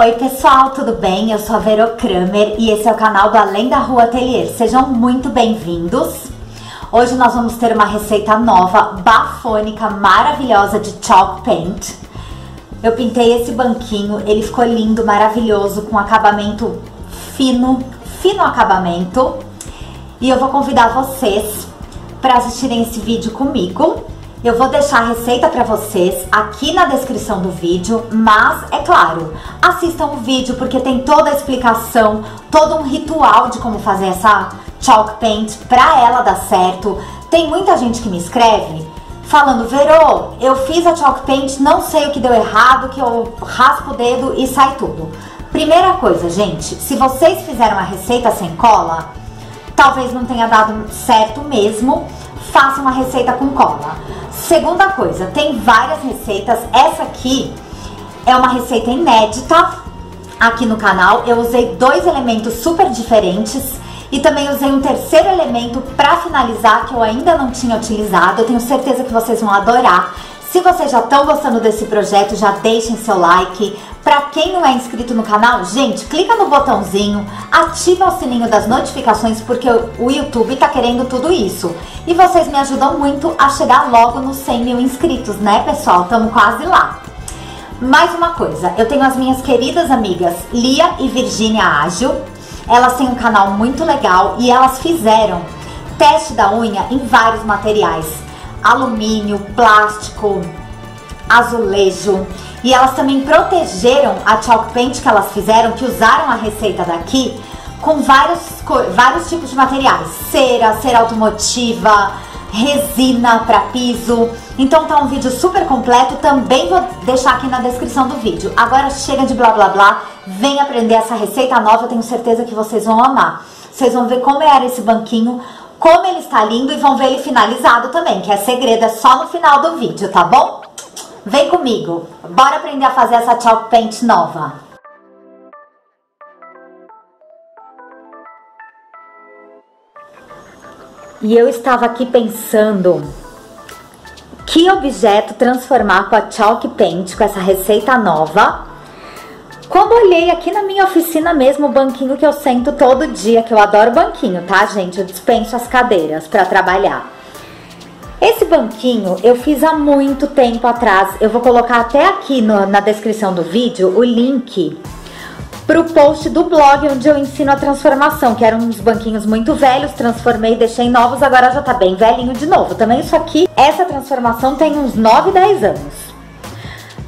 Oi pessoal, tudo bem? Eu sou a Vero Kramer e esse é o canal do Além da Rua Atelier. Sejam muito bem-vindos. Hoje nós vamos ter uma receita nova, bafônica, maravilhosa de chalk paint. Eu pintei esse banquinho, ele ficou lindo, maravilhoso, com acabamento fino, fino acabamento. E eu vou convidar vocês para assistirem esse vídeo comigo. Eu vou deixar a receita para vocês aqui na descrição do vídeo, mas é claro, assistam o vídeo porque tem toda a explicação, todo um ritual de como fazer essa chalk paint para ela dar certo. Tem muita gente que me escreve falando, Verô, eu fiz a chalk paint, não sei o que deu errado, que eu raspo o dedo e sai tudo. Primeira coisa, gente, se vocês fizeram a receita sem cola, talvez não tenha dado certo mesmo, faça uma receita com cola. Segunda coisa, tem várias receitas. Essa aqui é uma receita inédita aqui no canal. Eu usei dois elementos super diferentes e também usei um terceiro elemento para finalizar que eu ainda não tinha utilizado. Eu tenho certeza que vocês vão adorar. Se vocês já estão gostando desse projeto, já deixem seu like. Para quem não é inscrito no canal, gente, clica no botãozinho, ativa o sininho das notificações porque o YouTube tá querendo tudo isso. E vocês me ajudam muito a chegar logo nos 100 mil inscritos, né, pessoal? Estamos quase lá. Mais uma coisa, eu tenho as minhas queridas amigas Lia e Virgínia Ágil. Elas têm um canal muito legal e elas fizeram teste da unha em vários materiais alumínio, plástico, azulejo. E elas também protegeram a chalk paint que elas fizeram, que usaram a receita daqui, com vários, vários tipos de materiais. Cera, cera automotiva, resina para piso. Então tá um vídeo super completo, também vou deixar aqui na descrição do vídeo. Agora chega de blá blá blá, vem aprender essa receita nova, eu tenho certeza que vocês vão amar. Vocês vão ver como era esse banquinho como ele está lindo e vão ver ele finalizado também, que é segredo, é só no final do vídeo, tá bom? Vem comigo, bora aprender a fazer essa chalk paint nova. E eu estava aqui pensando que objeto transformar com a chalk paint, com essa receita nova, quando olhei aqui na minha oficina mesmo, o banquinho que eu sento todo dia, que eu adoro banquinho, tá, gente? Eu dispenso as cadeiras para trabalhar. Esse banquinho eu fiz há muito tempo atrás. Eu vou colocar até aqui no, na descrição do vídeo o link pro post do blog onde eu ensino a transformação, que eram uns banquinhos muito velhos, transformei, deixei novos, agora já tá bem velhinho de novo. Também isso aqui, essa transformação tem uns 9, 10 anos.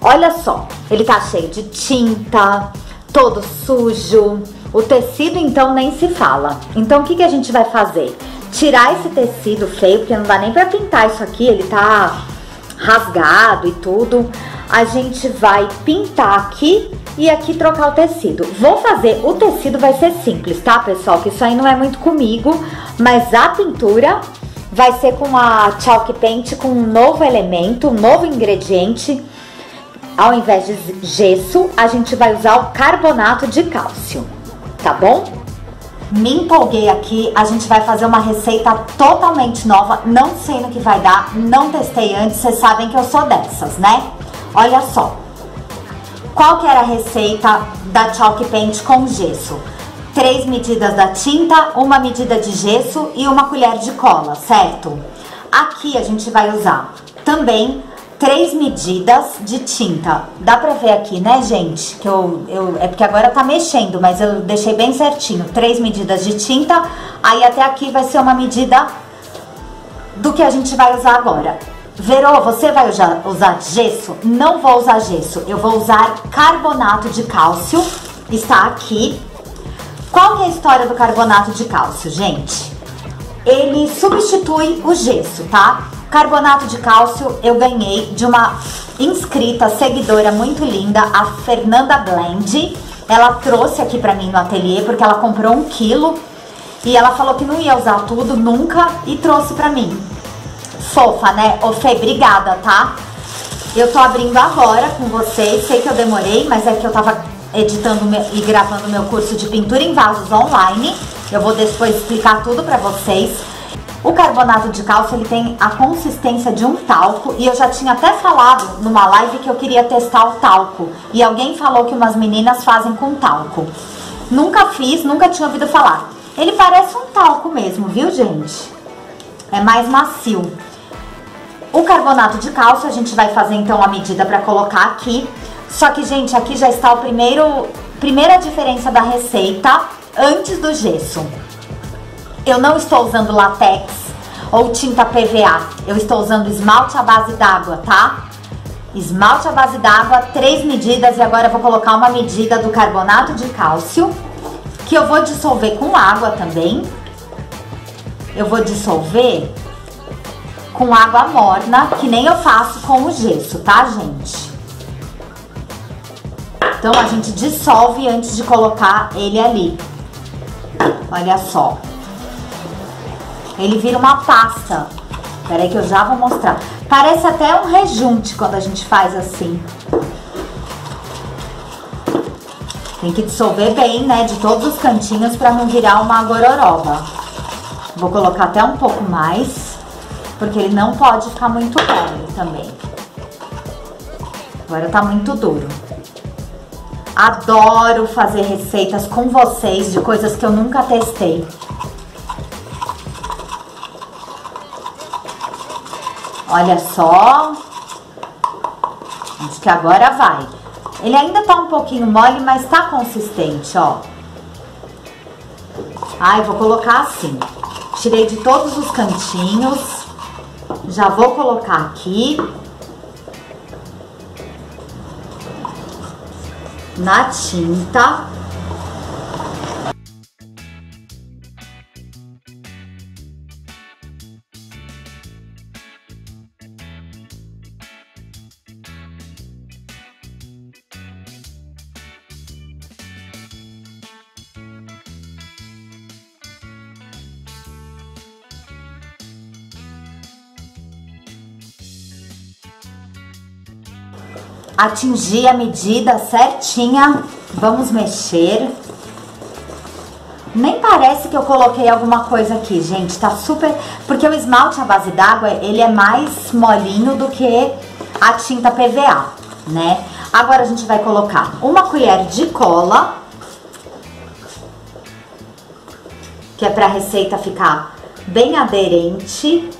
Olha só, ele tá cheio de tinta, todo sujo. O tecido, então, nem se fala. Então, o que, que a gente vai fazer? Tirar esse tecido feio, porque não dá nem pra pintar isso aqui, ele tá rasgado e tudo. A gente vai pintar aqui e aqui trocar o tecido. Vou fazer, o tecido vai ser simples, tá, pessoal? Que isso aí não é muito comigo, mas a pintura vai ser com a Chalk Paint, com um novo elemento, um novo ingrediente ao invés de gesso, a gente vai usar o carbonato de cálcio, tá bom? Me empolguei aqui, a gente vai fazer uma receita totalmente nova, não sei no que vai dar, não testei antes, vocês sabem que eu sou dessas, né? Olha só, qual que era a receita da Chalk Paint com gesso? Três medidas da tinta, uma medida de gesso e uma colher de cola, certo? Aqui a gente vai usar também três medidas de tinta. Dá pra ver aqui, né, gente? Que eu, eu, é porque agora tá mexendo, mas eu deixei bem certinho. Três medidas de tinta, aí até aqui vai ser uma medida do que a gente vai usar agora. Verô, você vai usar, usar gesso? Não vou usar gesso, eu vou usar carbonato de cálcio. Está aqui. Qual é a história do carbonato de cálcio, gente? Ele substitui o gesso, tá? Carbonato de cálcio eu ganhei de uma inscrita, seguidora muito linda, a Fernanda Blend. Ela trouxe aqui pra mim no ateliê porque ela comprou um quilo e ela falou que não ia usar tudo nunca e trouxe pra mim. Fofa, né? Ô Fê, obrigada, tá? Eu tô abrindo agora com vocês, sei que eu demorei, mas é que eu tava editando e gravando meu curso de pintura em vasos online. Eu vou depois explicar tudo pra vocês. O carbonato de cálcio ele tem a consistência de um talco e eu já tinha até falado numa live que eu queria testar o talco e alguém falou que umas meninas fazem com talco. Nunca fiz, nunca tinha ouvido falar. Ele parece um talco mesmo, viu gente? É mais macio. O carbonato de cálcio a gente vai fazer então a medida para colocar aqui. Só que gente, aqui já está o primeiro primeira diferença da receita antes do gesso. Eu não estou usando latex ou tinta PVA. Eu estou usando esmalte à base d'água, tá? Esmalte à base d'água, três medidas e agora eu vou colocar uma medida do carbonato de cálcio que eu vou dissolver com água também. Eu vou dissolver com água morna, que nem eu faço com o gesso, tá, gente? Então a gente dissolve antes de colocar ele ali. Olha só. Ele vira uma pasta. Peraí que eu já vou mostrar. Parece até um rejunte quando a gente faz assim. Tem que dissolver bem, né, de todos os cantinhos para não virar uma gororoba. Vou colocar até um pouco mais, porque ele não pode ficar muito mole também. Agora tá muito duro. Adoro fazer receitas com vocês de coisas que eu nunca testei. Olha só. Acho que agora vai. Ele ainda tá um pouquinho mole, mas tá consistente, ó. Ai, vou colocar assim. Tirei de todos os cantinhos. Já vou colocar aqui. Na tinta. Atingir a medida certinha. Vamos mexer. Nem parece que eu coloquei alguma coisa aqui, gente. Tá super... Porque o esmalte à base d'água, ele é mais molinho do que a tinta PVA, né? Agora a gente vai colocar uma colher de cola. Que é pra receita ficar bem aderente.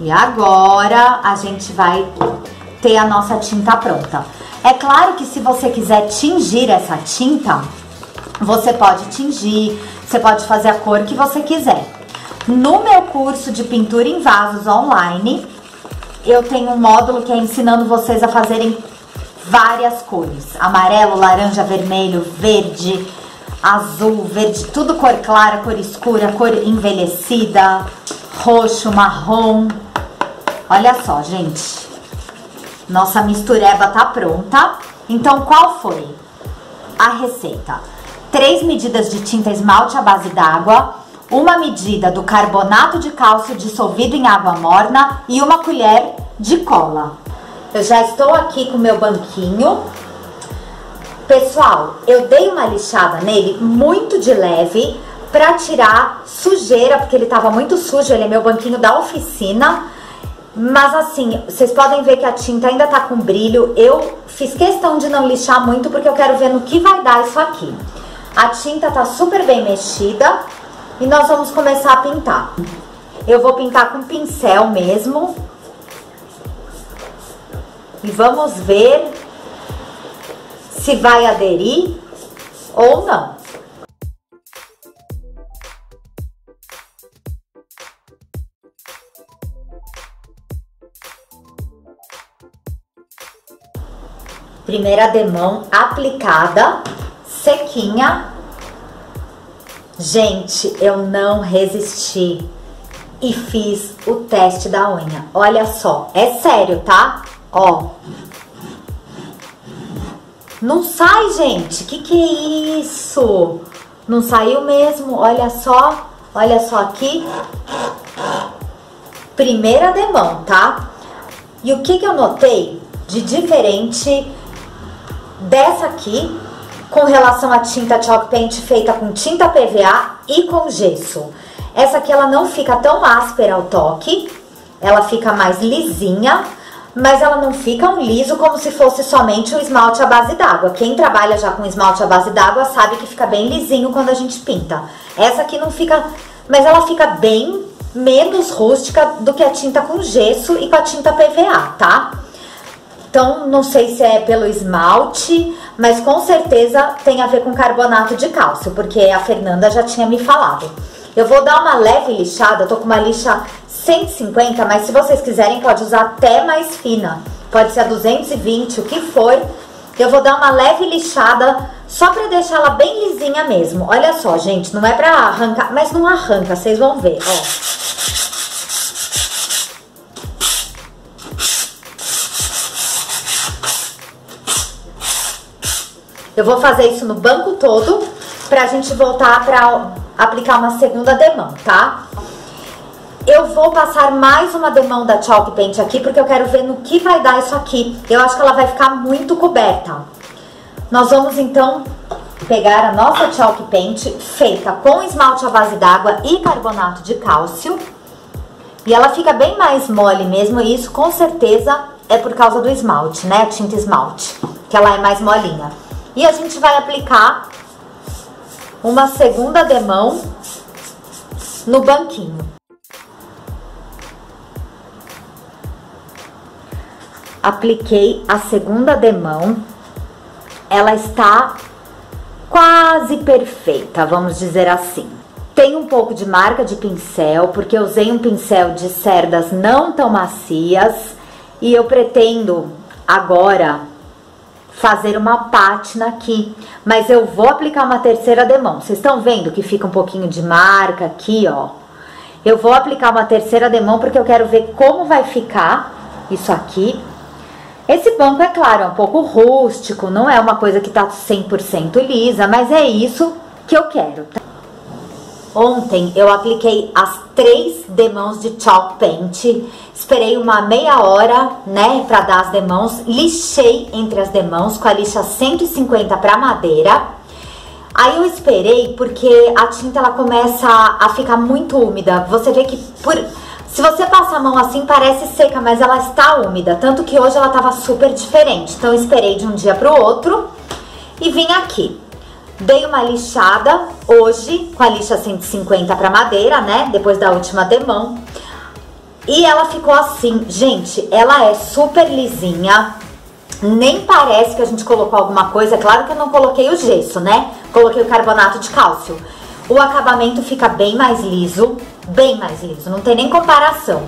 E agora a gente vai ter a nossa tinta pronta. É claro que se você quiser tingir essa tinta, você pode tingir, você pode fazer a cor que você quiser. No meu curso de pintura em vasos online, eu tenho um módulo que é ensinando vocês a fazerem várias cores. Amarelo, laranja, vermelho, verde, azul, verde, tudo cor clara, cor escura, cor envelhecida, roxo, marrom. Olha só, gente. Nossa mistureba tá pronta. Então, qual foi a receita? Três medidas de tinta esmalte à base d'água, uma medida do carbonato de cálcio dissolvido em água morna e uma colher de cola. Eu já estou aqui com o meu banquinho. Pessoal, eu dei uma lixada nele muito de leve para tirar sujeira, porque ele estava muito sujo, ele é meu banquinho da oficina. Mas assim, vocês podem ver que a tinta ainda tá com brilho. Eu fiz questão de não lixar muito porque eu quero ver no que vai dar isso aqui. A tinta tá super bem mexida e nós vamos começar a pintar. Eu vou pintar com pincel mesmo. E vamos ver se vai aderir ou não. Primeira demão aplicada, sequinha. Gente, eu não resisti e fiz o teste da unha. Olha só, é sério, tá? Ó. Não sai, gente. Que que é isso? Não saiu mesmo. Olha só. Olha só aqui. Primeira demão, tá? E o que que eu notei de diferente dessa aqui com relação à tinta chalk paint feita com tinta PVA e com gesso. Essa aqui ela não fica tão áspera ao toque, ela fica mais lisinha, mas ela não fica um liso como se fosse somente o esmalte à base d'água. Quem trabalha já com esmalte à base d'água sabe que fica bem lisinho quando a gente pinta. Essa aqui não fica, mas ela fica bem menos rústica do que a tinta com gesso e com a tinta PVA, tá? Então, não sei se é pelo esmalte, mas com certeza tem a ver com carbonato de cálcio, porque a Fernanda já tinha me falado. Eu vou dar uma leve lixada, tô com uma lixa 150, mas se vocês quiserem pode usar até mais fina. Pode ser a 220, o que for. Eu vou dar uma leve lixada só pra deixar ela bem lisinha mesmo. Olha só, gente, não é pra arrancar, mas não arranca, vocês vão ver, ó. Eu vou fazer isso no banco todo pra gente voltar pra aplicar uma segunda demão, tá? Eu vou passar mais uma demão da Chalk Paint aqui, porque eu quero ver no que vai dar isso aqui. Eu acho que ela vai ficar muito coberta. Nós vamos, então, pegar a nossa Chalk Paint feita com esmalte à base d'água e carbonato de cálcio. E ela fica bem mais mole mesmo, e isso com certeza é por causa do esmalte, né? A tinta esmalte, que ela é mais molinha. E a gente vai aplicar uma segunda demão no banquinho. Apliquei a segunda demão. Ela está quase perfeita, vamos dizer assim. Tem um pouco de marca de pincel, porque eu usei um pincel de cerdas não tão macias e eu pretendo agora fazer uma pátina aqui, mas eu vou aplicar uma terceira demão. Vocês estão vendo que fica um pouquinho de marca aqui, ó? Eu vou aplicar uma terceira demão porque eu quero ver como vai ficar isso aqui. Esse banco, é claro, é um pouco rústico, não é uma coisa que tá 100% lisa, mas é isso que eu quero, tá? Ontem eu apliquei as três demãos de chalk paint, esperei uma meia hora, né, para dar as demãos, lixei entre as demãos com a lixa 150 para madeira. Aí eu esperei porque a tinta ela começa a ficar muito úmida. Você vê que por se você passa a mão assim parece seca, mas ela está úmida, tanto que hoje ela tava super diferente. Então eu esperei de um dia pro outro e vim aqui. Dei uma lixada hoje com a lixa 150 para madeira, né? Depois da última demão. E ela ficou assim, gente, ela é super lisinha. Nem parece que a gente colocou alguma coisa. É claro que eu não coloquei o gesso, né? Coloquei o carbonato de cálcio. O acabamento fica bem mais liso, bem mais liso, não tem nem comparação.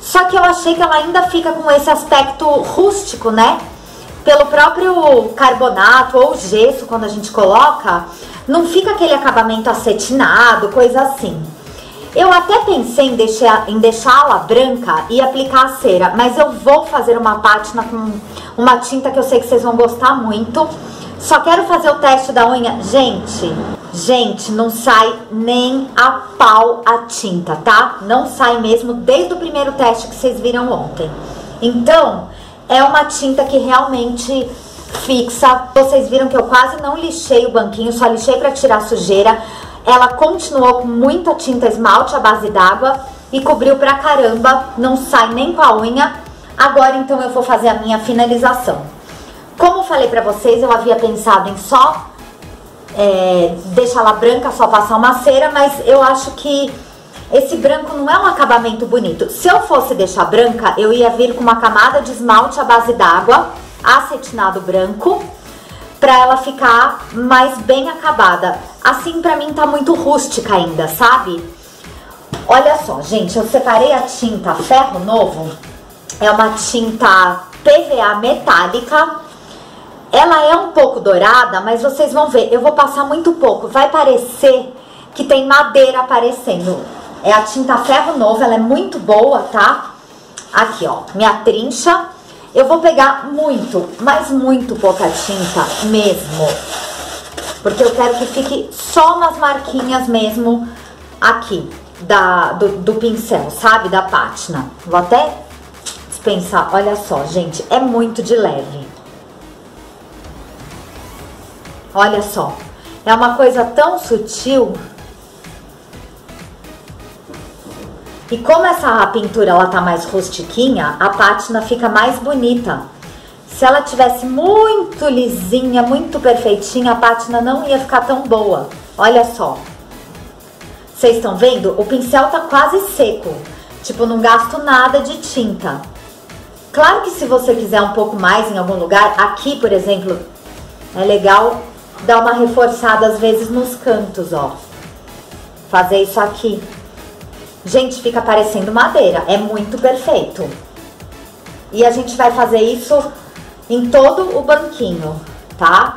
Só que eu achei que ela ainda fica com esse aspecto rústico, né? Pelo próprio carbonato ou gesso, quando a gente coloca, não fica aquele acabamento acetinado, coisa assim. Eu até pensei em, deixar, em deixá-la branca e aplicar a cera, mas eu vou fazer uma pátina com uma tinta que eu sei que vocês vão gostar muito. Só quero fazer o teste da unha. Gente, gente, não sai nem a pau a tinta, tá? Não sai mesmo desde o primeiro teste que vocês viram ontem. Então, é uma tinta que realmente fixa. Vocês viram que eu quase não lixei o banquinho, só lixei para tirar sujeira. Ela continuou com muita tinta esmalte à base d'água e cobriu pra caramba, não sai nem com a unha. Agora então eu vou fazer a minha finalização. Como eu falei pra vocês, eu havia pensado em só é, deixá-la branca, só passar uma cera, mas eu acho que esse branco não é um acabamento bonito. Se eu fosse deixar branca, eu ia vir com uma camada de esmalte à base d'água, acetinado branco, pra ela ficar mais bem acabada. Assim, pra mim, tá muito rústica ainda, sabe? Olha só, gente, eu separei a tinta ferro novo. É uma tinta PVA metálica. Ela é um pouco dourada, mas vocês vão ver, eu vou passar muito pouco. Vai parecer que tem madeira aparecendo. É a tinta ferro novo, ela é muito boa, tá? Aqui, ó, minha trincha. Eu vou pegar muito, mas muito pouca tinta mesmo. Porque eu quero que fique só umas marquinhas mesmo aqui da, do, do pincel, sabe? Da pátina. Vou até dispensar. Olha só, gente, é muito de leve. Olha só, é uma coisa tão sutil. E como essa pintura ela tá mais rustiquinha, a pátina fica mais bonita. Se ela tivesse muito lisinha, muito perfeitinha, a pátina não ia ficar tão boa. Olha só. Vocês estão vendo? O pincel tá quase seco. Tipo, não gasto nada de tinta. Claro que se você quiser um pouco mais em algum lugar, aqui, por exemplo, é legal dar uma reforçada às vezes nos cantos, ó. Fazer isso aqui. Gente, fica parecendo madeira. É muito perfeito. E a gente vai fazer isso em todo o banquinho, tá?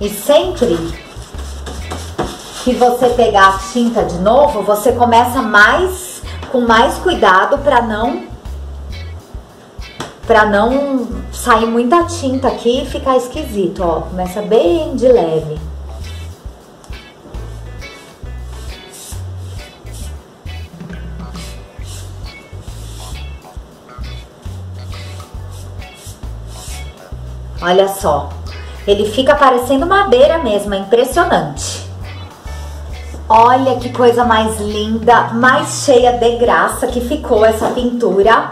E sempre que você pegar a tinta de novo, você começa mais com mais cuidado para não para não sair muita tinta aqui e ficar esquisito, ó. Começa bem de leve. Olha só. Ele fica parecendo madeira mesmo, é impressionante. Olha que coisa mais linda, mais cheia de graça que ficou essa pintura.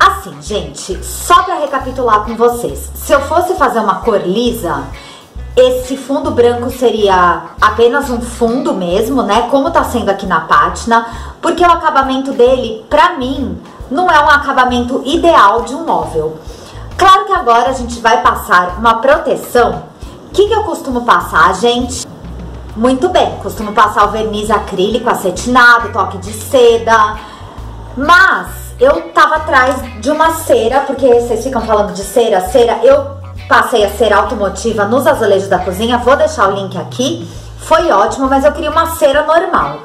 Assim, gente, só para recapitular com vocês. Se eu fosse fazer uma cor lisa, esse fundo branco seria apenas um fundo mesmo, né? Como tá sendo aqui na pátina, porque o acabamento dele, pra mim, não é um acabamento ideal de um móvel. Claro que agora a gente vai passar uma proteção. O que, que eu costumo passar, gente? Muito bem, costumo passar o verniz acrílico acetinado, toque de seda. Mas eu tava atrás de uma cera, porque vocês ficam falando de cera, cera. Eu passei a cera automotiva nos azulejos da cozinha, vou deixar o link aqui. Foi ótimo, mas eu queria uma cera normal.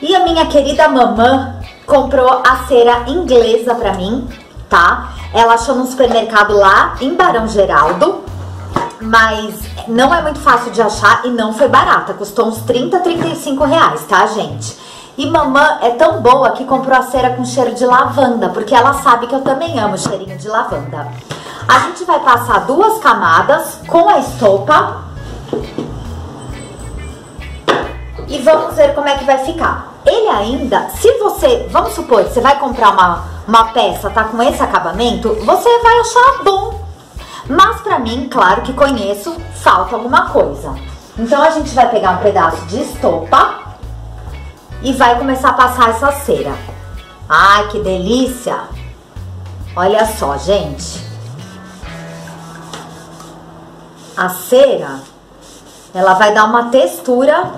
E a minha querida mamã comprou a cera inglesa pra mim, tá? Ela achou num supermercado lá em Barão Geraldo, mas não é muito fácil de achar e não foi barata. Custou uns 30, 35 reais, tá, gente? E mamã é tão boa que comprou a cera com cheiro de lavanda, porque ela sabe que eu também amo cheirinho de lavanda. A gente vai passar duas camadas com a estopa. E vamos ver como é que vai ficar. Ele ainda, se você, vamos supor, você vai comprar uma, uma peça, tá com esse acabamento, você vai achar bom. Mas pra mim, claro que conheço, falta alguma coisa. Então a gente vai pegar um pedaço de estopa e vai começar a passar essa cera. Ai, que delícia! Olha só, gente. A cera, ela vai dar uma textura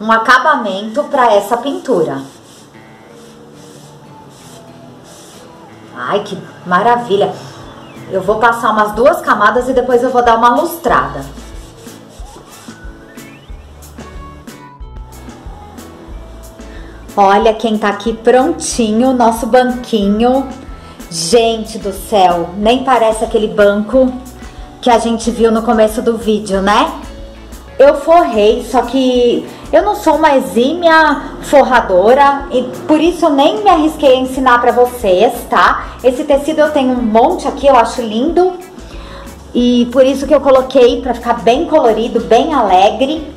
um acabamento para essa pintura. Ai, que maravilha! Eu vou passar umas duas camadas e depois eu vou dar uma lustrada. Olha quem tá aqui prontinho, nosso banquinho. Gente do céu, nem parece aquele banco que a gente viu no começo do vídeo, né? Eu forrei, só que eu não sou uma exímia forradora e por isso eu nem me arrisquei a ensinar para vocês, tá? Esse tecido eu tenho um monte aqui, eu acho lindo. E por isso que eu coloquei para ficar bem colorido, bem alegre.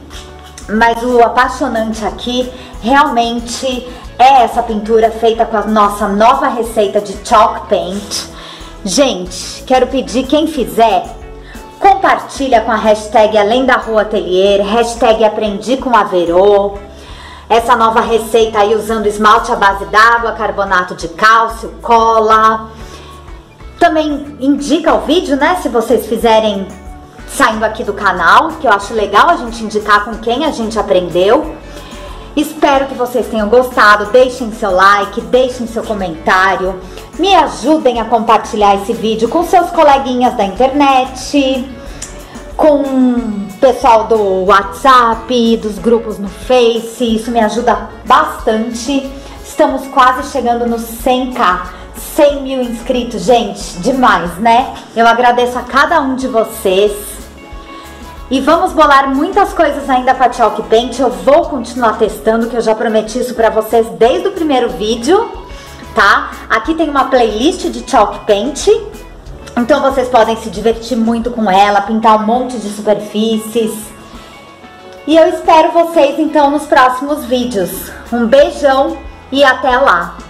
Mas o apaixonante aqui realmente é essa pintura feita com a nossa nova receita de chalk paint. Gente, quero pedir quem fizer Compartilha com a hashtag Além da Rua Atelier, hashtag Aprendi com Averô. Essa nova receita aí usando esmalte à base d'água, carbonato de cálcio, cola. Também indica o vídeo, né? Se vocês fizerem saindo aqui do canal, que eu acho legal a gente indicar com quem a gente aprendeu. Espero que vocês tenham gostado. Deixem seu like, deixem seu comentário. Me ajudem a compartilhar esse vídeo com seus coleguinhas da internet, com o pessoal do WhatsApp, dos grupos no Face. Isso me ajuda bastante. Estamos quase chegando nos 100k. 100 mil inscritos, gente, demais, né? Eu agradeço a cada um de vocês. E vamos bolar muitas coisas ainda com a Chalk Paint. Eu vou continuar testando, que eu já prometi isso pra vocês desde o primeiro vídeo, tá? Aqui tem uma playlist de Chalk Paint. Então vocês podem se divertir muito com ela, pintar um monte de superfícies. E eu espero vocês então nos próximos vídeos. Um beijão e até lá!